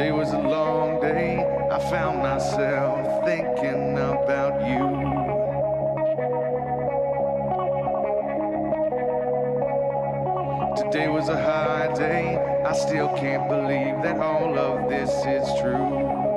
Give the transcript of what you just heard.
Today was a long day. I found myself thinking about you. Today was a high day. I still can't believe that all of this is true.